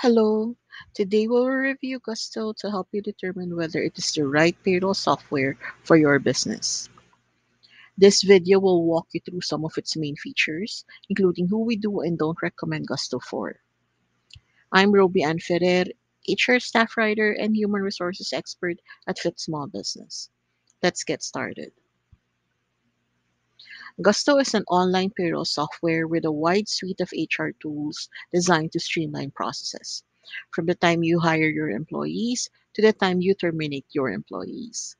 Hello, today we'll review Gusto to help you determine whether it is the right payroll software for your business. This video will walk you through some of its main features, including who we do and don't recommend Gusto for. I'm Roby Ann Ferrer, HR staff writer and human resources expert at Fit Small Business. Let's get started. Gusto is an online payroll software with a wide suite of HR tools designed to streamline processes, from the time you hire your employees to the time you terminate your employees.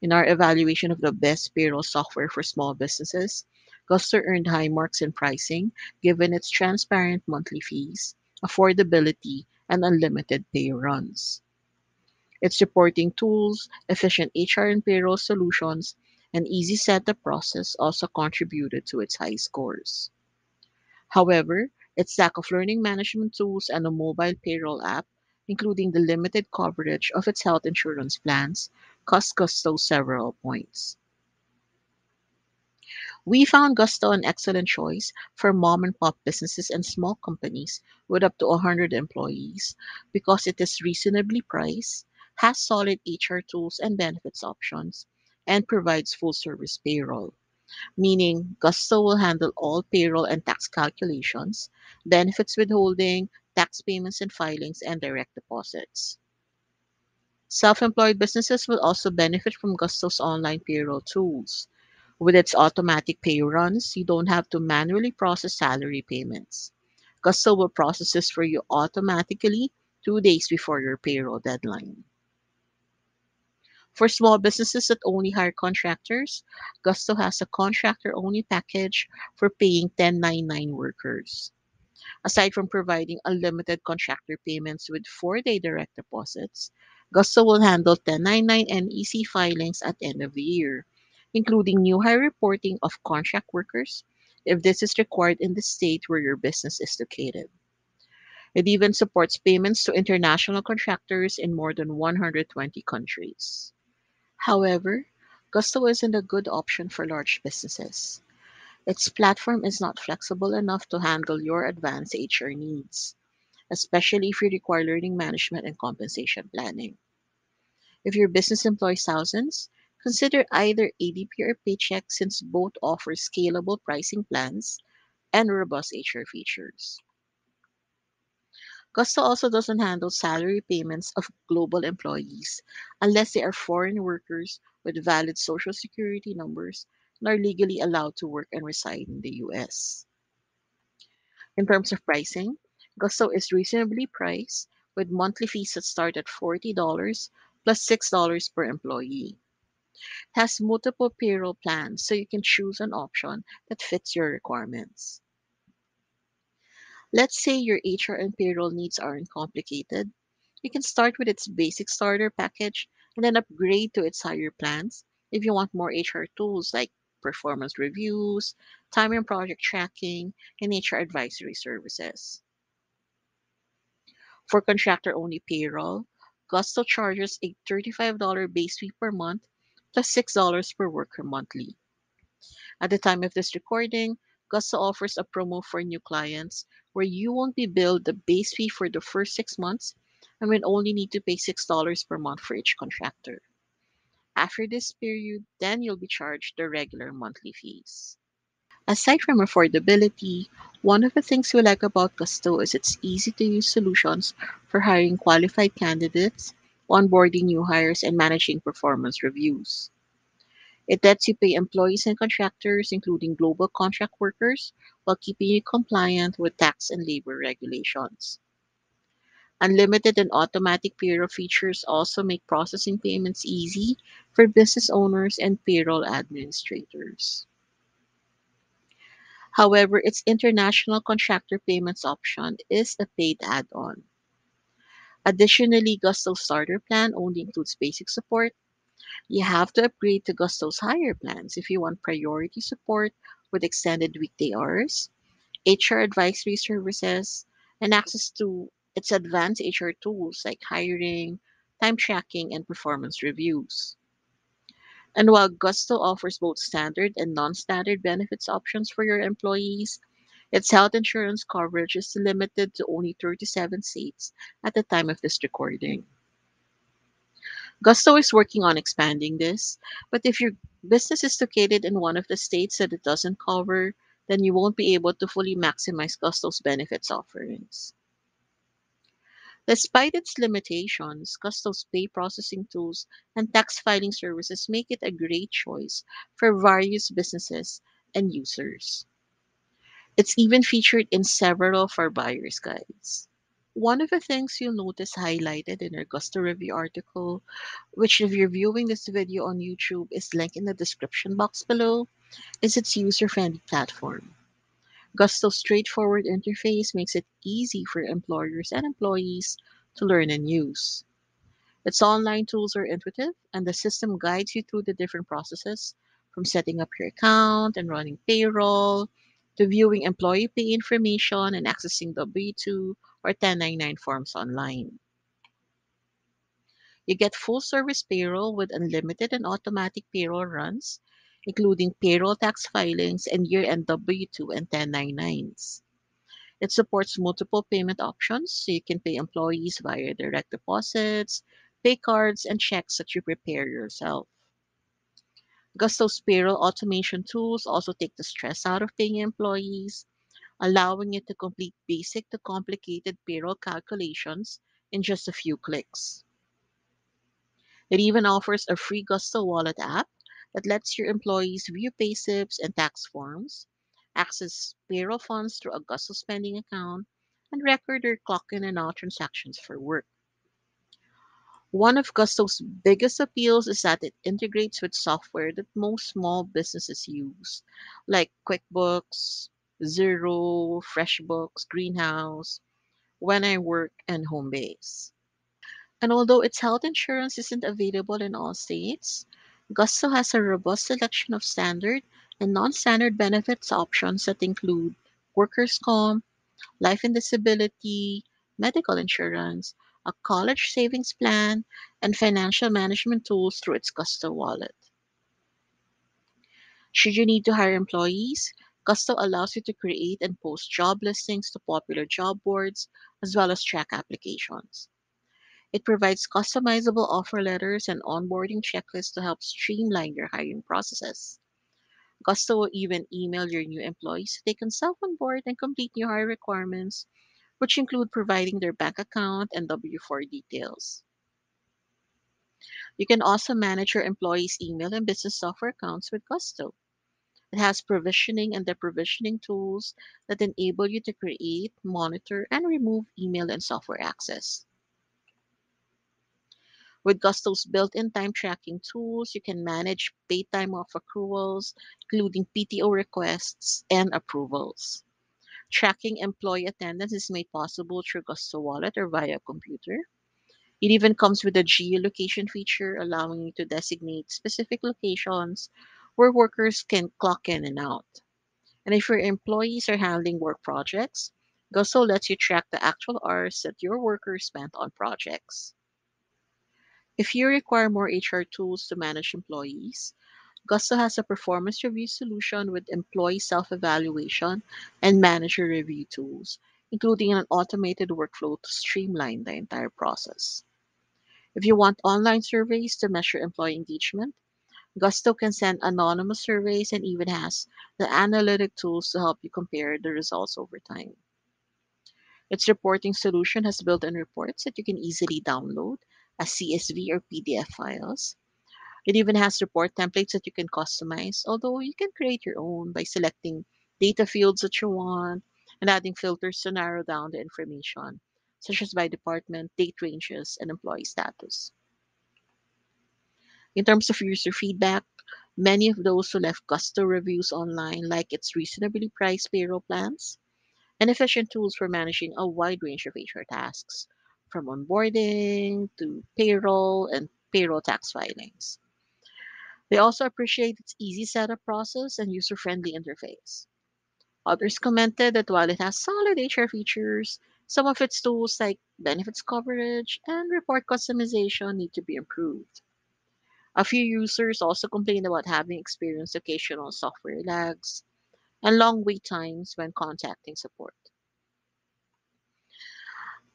In our evaluation of the best payroll software for small businesses, Gusto earned high marks in pricing given its transparent monthly fees, affordability, and unlimited pay runs. Its reporting tools, efficient HR and payroll solutions, and easy setup process also contributed to its high scores. However, its lack of learning management tools and a mobile payroll app, including the limited coverage of its health insurance plans, cost Gusto several points. We found Gusto an excellent choice for mom and pop businesses and small companies with up to 100 employees because it is reasonably priced, has solid HR tools and benefits options, and provides full service payroll, meaning Gusto will handle all payroll and tax calculations, benefits withholding, tax payments and filings, and direct deposits. Self employed businesses will also benefit from Gusto's online payroll tools. With its automatic pay runs, you don't have to manually process salary payments. Gusto will process this for you automatically two days before your payroll deadline. For small businesses that only hire contractors, Gusto has a contractor only package for paying 1099 workers. Aside from providing unlimited contractor payments with four day direct deposits, Gusto will handle 1099-NEC filings at the end of the year, including new hire reporting of contract workers if this is required in the state where your business is located. It even supports payments to international contractors in more than 120 countries. However, Gusto isn't a good option for large businesses. Its platform is not flexible enough to handle your advanced HR needs, especially if you require learning management and compensation planning. If your business employs thousands, consider either ADP or Paychex since both offer scalable pricing plans and robust HR features. Gusto also doesn't handle salary payments of global employees unless they are foreign workers with valid social security numbers and are legally allowed to work and reside in the US. In terms of pricing, Gusto is reasonably priced with monthly fees that start at $40 plus $6 per employee. It has multiple payroll plans so you can choose an option that fits your requirements. Let's say your HR and payroll needs aren't complicated. You can start with its basic starter package and then upgrade to its higher plans if you want more HR tools like performance reviews, time and project tracking, and HR advisory services. For contractor only payroll, Gusto charges a $35 base fee per month plus $6 per worker monthly. At the time of this recording, Gusto offers a promo for new clients where you won't be billed the base fee for the first six months and will only need to pay $6 per month for each contractor. After this period, then you'll be charged the regular monthly fees. Aside from affordability, one of the things we like about Gusto is its easy to use solutions for hiring qualified candidates, onboarding new hires, and managing performance reviews. It lets you pay employees and contractors, including global contract workers, while keeping you compliant with tax and labor regulations. Unlimited and automatic payroll features also make processing payments easy for business owners and payroll administrators. However, its international contractor payments option is a paid add on. Additionally, Gusto's starter plan only includes basic support you have to upgrade to Gusto's higher plans if you want priority support with extended weekday hours, HR advisory services, and access to its advanced HR tools like hiring, time tracking, and performance reviews. And while Gusto offers both standard and non standard benefits options for your employees, Its health insurance coverage is limited to only 37 states at the time of this recording. Gusto is working on expanding this, but if your business is located in one of the states that it doesn't cover, then you won't be able to fully maximize Gusto's benefits offerings. Despite its limitations, Gusto's pay processing tools and tax filing services make it a great choice for various businesses and users. It's even featured in several of our buyer's guides. One of the things you'll notice highlighted in our Gusto review article, which if you're viewing this video on YouTube is linked in the description box below, is its user-friendly platform. Gusto's straightforward interface makes it easy for employers and employees to learn and use. Its online tools are intuitive, and the system guides you through the different processes from setting up your account and running payroll to viewing employee pay information and accessing W 2 or 1099 forms online. You get full service payroll with unlimited and automatic payroll runs, including payroll tax filings and year end W 2 and 1099s. It supports multiple payment options, so you can pay employees via direct deposits, pay cards, and checks that you prepare yourself. Gusto's payroll automation tools also take the stress out of paying employees, allowing you to complete basic to complicated payroll calculations in just a few clicks. It even offers a free Gusto Wallet app that lets your employees view payslips and tax forms, access payroll funds through a Gusto spending account, and record their clock in and out transactions for work. One of Gusto's biggest appeals is that it integrates with software that most small businesses use, like QuickBooks, Xero, FreshBooks, Greenhouse, When I Work, and Homebase. And although its health insurance isn't available in all states, Gusto has a robust selection of standard and non standard benefits options that include workers' comp, life and disability, medical insurance, a college savings plan, and financial management tools through its Gusto wallet. Should you need to hire employees, Gusto allows you to create and post job listings to popular job boards as well as track applications. It provides customizable offer letters and onboarding checklists to help streamline your hiring processes. Gusto will even email your new employees so they can self onboard and complete new hire requirements, which include providing their bank account and W 4 details. You can also manage your employees' email and business software accounts with Gusto. It has provisioning and deprovisioning tools that enable you to create, monitor, and remove email and software access. With Gusto's built-in time tracking tools, you can manage paid time off accruals, including PTO requests and approvals. Tracking employee attendance is made possible through Gusto Wallet or via computer. It even comes with a geolocation feature, allowing you to designate specific locations where workers can clock in and out. And if your employees are handling work projects, Gusto lets you track the actual hours that your workers spent on projects. If you require more HR tools to manage employees, Gusto has a performance review solution with employee self evaluation and manager review tools, including an automated workflow to streamline the entire process. If you want online surveys to measure employee engagement, Gusto can send anonymous surveys and even has the analytic tools to help you compare the results over time. Its reporting solution has built in reports that you can easily download as CSV or PDF files. It even has report templates that you can customize, although you can create your own by selecting data fields that you want and adding filters to narrow down the information, such as by department, date ranges, and employee status. In terms of user feedback, many of those who left Gusto reviews online like its reasonably priced payroll plans and efficient tools for managing a wide range of HR tasks, from onboarding to payroll and payroll tax filings. They also appreciate its easy setup process and user friendly interface. Others commented that while it has solid HR features, some of its tools like benefits coverage and report customization need to be improved. A few users also complained about having experienced occasional software lags, and long wait times when contacting support.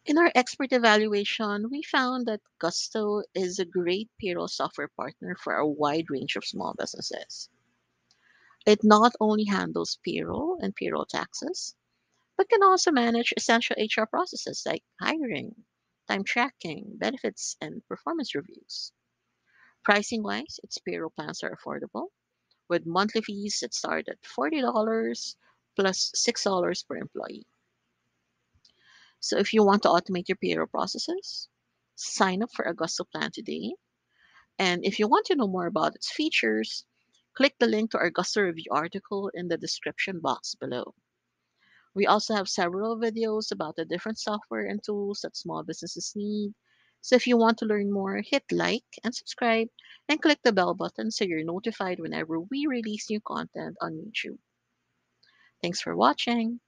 In our expert evaluation, we found that Gusto is a great payroll software partner for a wide range of small businesses. It not only handles payroll and payroll taxes, but can also manage essential HR processes like hiring, time tracking, benefits, and performance reviews. Pricing wise, its payroll plans are affordable, with monthly fees that start at $40 plus $6 per employee. So if you want to automate your payroll processes, sign up for a Gusto plan today. And if you want to know more about its features, click the link to our Augusto review article in the description box below. We also have several videos about the different software and tools that small businesses need. So if you want to learn more, hit like and subscribe and click the bell button so you're notified whenever we release new content on YouTube. Thanks for watching.